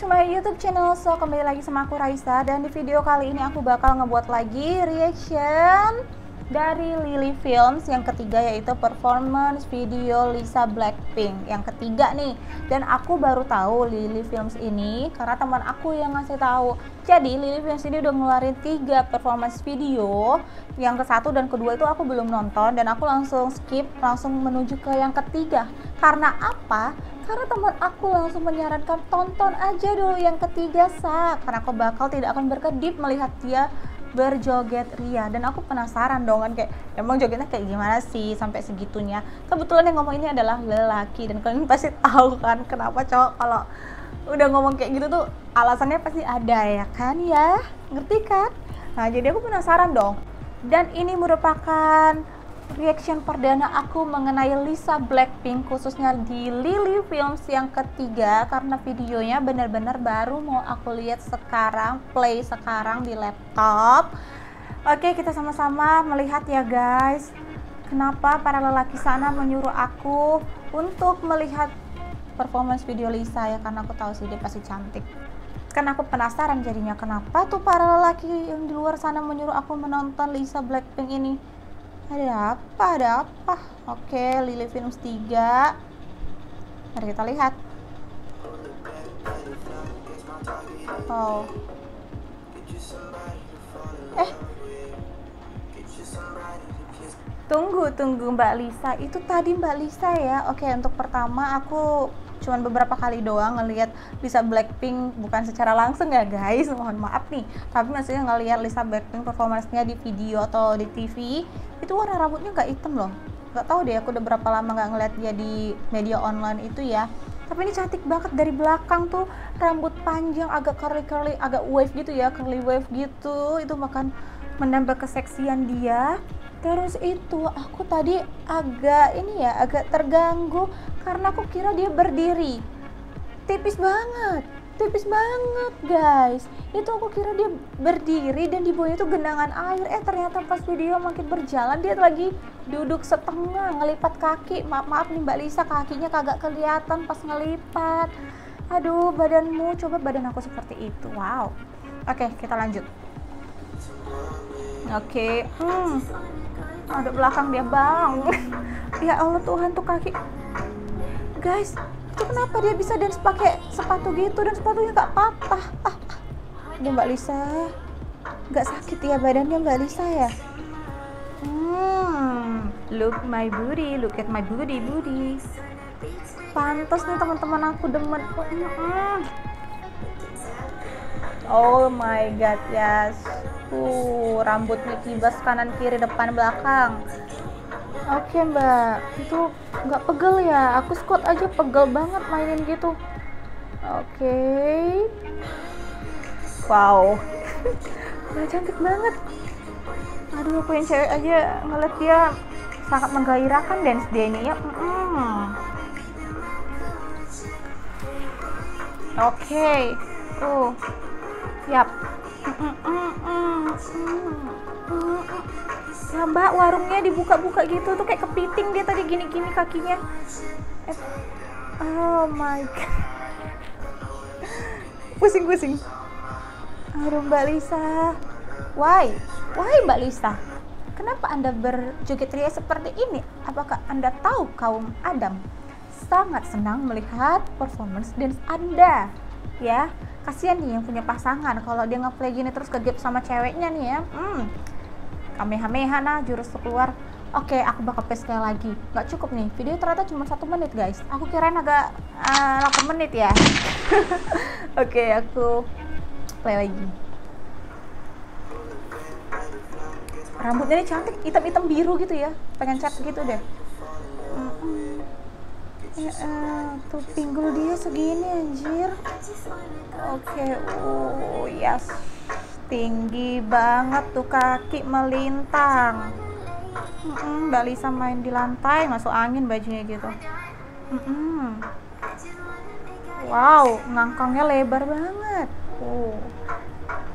to my YouTube channel. So, kembali lagi sama aku Raisa. Dan di video kali ini aku bakal ngebuat lagi reaction dari Lily Films yang ketiga yaitu performance video Lisa Blackpink. Yang ketiga nih. Dan aku baru tahu Lily Films ini karena teman aku yang ngasih tahu. Jadi Lily Films ini udah ngeluarin tiga performance video. Yang ke satu dan kedua itu aku belum nonton. Dan aku langsung skip langsung menuju ke yang ketiga. Karena apa karena teman aku langsung menyarankan tonton aja dulu yang ketiga sa. Karena aku bakal tidak akan berkedip melihat dia berjoget ria. Dan aku penasaran dong kan kayak emang jogetnya kayak gimana sih sampai segitunya? Kebetulan yang ngomong ini adalah lelaki dan kalian pasti tahu kan kenapa cowok. Kalau udah ngomong kayak gitu tuh alasannya pasti ada ya kan ya? Ngerti kan? Nah jadi aku penasaran dong. Dan ini merupakan reaction perdana aku mengenai Lisa Blackpink khususnya di Lily Films yang ketiga karena videonya benar-benar baru mau aku lihat sekarang play sekarang di laptop. Oke kita sama-sama melihat ya guys. Kenapa para lelaki sana menyuruh aku untuk melihat performance video Lisa ya? Karena aku tahu sih dia pasti cantik. Kan aku penasaran jadinya kenapa tuh para lelaki yang di luar sana menyuruh aku menonton Lisa Blackpink ini ada apa? Ada apa? Oke Lily Films 3 mari kita lihat. Oh eh. Tunggu tunggu Mbak Lisa. Itu tadi Mbak Lisa ya? Oke untuk pertama aku cuman beberapa kali doang ngelihat Lisa Blackpink bukan secara langsung ya guys mohon maaf nih tapi maksudnya ngelihat Lisa Blackpink performance-nya di video atau di TV itu warna rambutnya nggak hitam loh. Nggak tahu deh aku udah berapa lama nggak ngeliat dia di media online itu ya. Tapi ini cantik banget dari belakang tuh rambut panjang agak curly curly agak wave gitu ya curly wave gitu. Itu makan menambah keseksian dia. Terus itu aku tadi agak ini ya agak terganggu karena aku kira dia berdiri. Tipis banget tipis banget guys. Itu aku kira dia berdiri dan di bawahnya itu genangan air. Eh ternyata pas video makin berjalan dia lagi duduk setengah ngelipat kaki. Maaf maaf nih mbak Lisa kakinya kagak kelihatan pas ngelipat. Aduh badanmu. Coba badan aku seperti itu. Wow. Oke kita lanjut. Oke hmm. Ada belakang dia bang. Ya Allah Tuhan tuh kaki guys itu kenapa dia bisa dance pakai sepatu gitu? Dan sepatunya nggak patah. Ah. Mbak Lisa. Nggak sakit ya badannya Mbak Lisa ya? Hmm look my booty look at my booty booty. Pantas nih teman-teman aku demen. Oh my god yes. Uh rambutnya kibas kanan kiri depan belakang oke okay, mbak. Itu nggak pegel ya? Aku squat aja pegel banget mainin gitu. Oke. Okay. wow. Ya, cantik banget. Aduh aku yang cewek aja ngeliat dia sangat menggairahkan dance dia ini ya. Mm -mm. oke. Okay. uh yap. Mm -mm ya mbak warungnya dibuka-buka gitu tuh kayak kepiting dia tadi gini-gini kakinya. Eh, oh my god. Pusing-pusing. Aduh mbak Lisa. Why? Why mbak Lisa? Kenapa anda berjoget ria seperti ini? Apakah anda tahu kaum Adam sangat senang melihat performance dance anda? Ya kasihan nih yang punya pasangan. Kalau dia ngeplay gini terus kegep sama ceweknya nih ya. Hmm, kamehameha nah jurus keluar. Oke aku bakal sekali lagi. Nggak cukup nih. Video ternyata cuma satu menit guys. Aku kirain agak uh, eh, 8 menit ya. Oke aku play lagi. Rambutnya ini cantik hitam-hitam biru gitu ya. Pengen cat gitu deh. Uh, tuh pinggul dia segini anjir. Oke okay. oh yes tinggi banget tuh kaki melintang. Mm Mbak Lisa main di lantai masuk angin bajunya gitu. Mm wow ngangkangnya lebar banget. Oh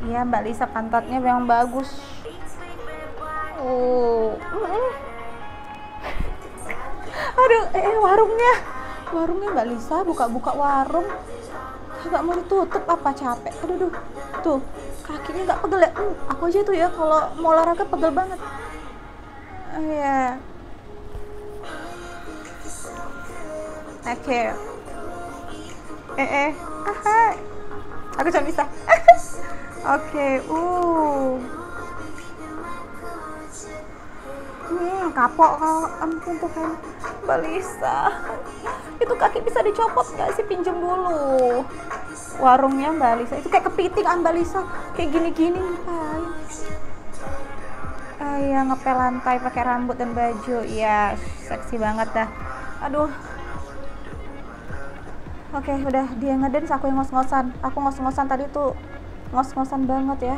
iya Mbak Lisa pantatnya memang bagus. Oh aduh eh, eh warungnya. Warungnya Mbak Lisa buka-buka warung. Nggak mau ditutup apa capek. Aduh duh tuh kakinya nggak pegel ya? Hmm, aku aja tuh ya kalau mau olahraga pegel banget. Oh, ya oke okay. eh eh. Aha. aku cuma bisa. Oke okay. uh. Hmm, kapok. Kalau ampun tuh kan Balisa itu kaki bisa dicopot nggak sih? Pinjem dulu. Warungnya Mbak Lisa. Itu kayak kepiting ah Mbak Lisa kayak gini-gini ngapain ah ya ngepel lantai pakai rambut dan baju. Ya seksi banget dah. Aduh. Oke udah dia ngedance aku yang ngos-ngosan. Aku ngos-ngosan tadi tuh ngos-ngosan banget ya.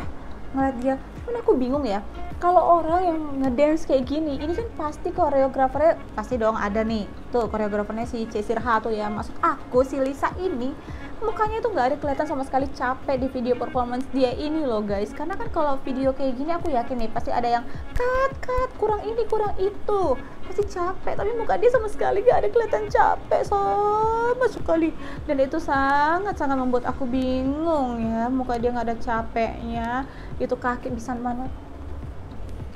Ngeliat dia. Kan aku bingung ya kalau orang yang ngedance kayak gini ini kan pasti koreografernya pasti dong ada nih. Tuh koreografernya si C. Sirha tuh ya. Maksud aku si Lisa ini mukanya tuh nggak ada kelihatan sama sekali capek di video performance dia ini loh guys. Karena kan kalau video kayak gini aku yakin nih pasti ada yang cut cut kurang ini kurang itu. Pasti capek tapi muka dia sama sekali gak ada kelihatan capek sama sekali. Dan itu sangat sangat membuat aku bingung ya muka dia nggak ada capeknya. Itu kaki bisa mana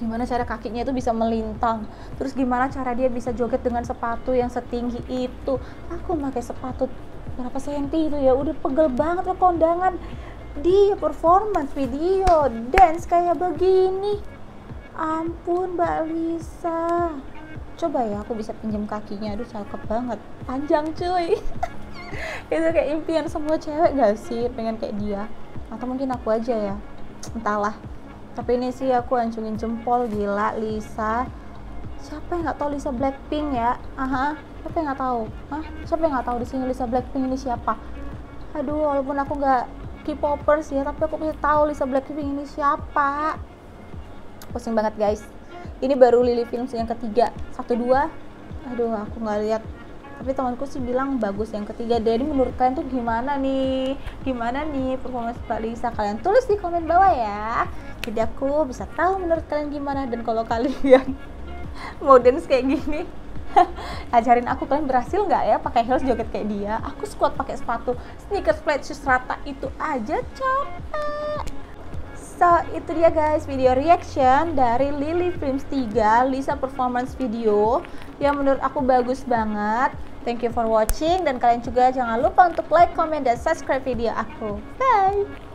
gimana cara kakinya itu bisa melintang. Terus gimana cara dia bisa joget dengan sepatu yang setinggi itu. Aku pakai sepatu berapa senti itu ya? Udah pegel banget ke kondangan. Di performance video dance kayak begini. Ampun mbak Lisa. Coba ya aku bisa pinjam kakinya. Aduh cakep banget. Panjang cuy. Itu kayak impian semua cewek gak sih? Pengen kayak dia. Atau mungkin aku aja ya. Entahlah tapi ini sih aku hancungin jempol gila Lisa. Siapa yang nggak tahu Lisa Blackpink ya? Aha siapa yang nggak tahu? Hah? siapa yang nggak tahu di sini Lisa Blackpink ini siapa? Aduh walaupun aku nggak K-popers ya tapi aku bisa tahu Lisa Blackpink ini siapa. Pusing banget guys. Ini baru Lily Films yang ketiga. Satu dua. Aduh aku nggak lihat tapi temanku sih bilang bagus yang ketiga jadi menurut kalian tuh gimana nih? Gimana nih performance Mbak Lisa? Kalian tulis di komen bawah ya. Jadi aku bisa tahu menurut kalian gimana. Dan kalau kalian mau dance kayak gini ajarin aku kalian berhasil nggak ya pakai heels joget kayak dia? Aku squat pakai sepatu sneakers flat shoes rata itu aja capek So, itu dia guys video reaction dari Lily Films 3 Lisa Performance Video yang menurut aku bagus banget. Thank you for watching dan kalian juga jangan lupa untuk like, comment, dan subscribe video aku. Bye!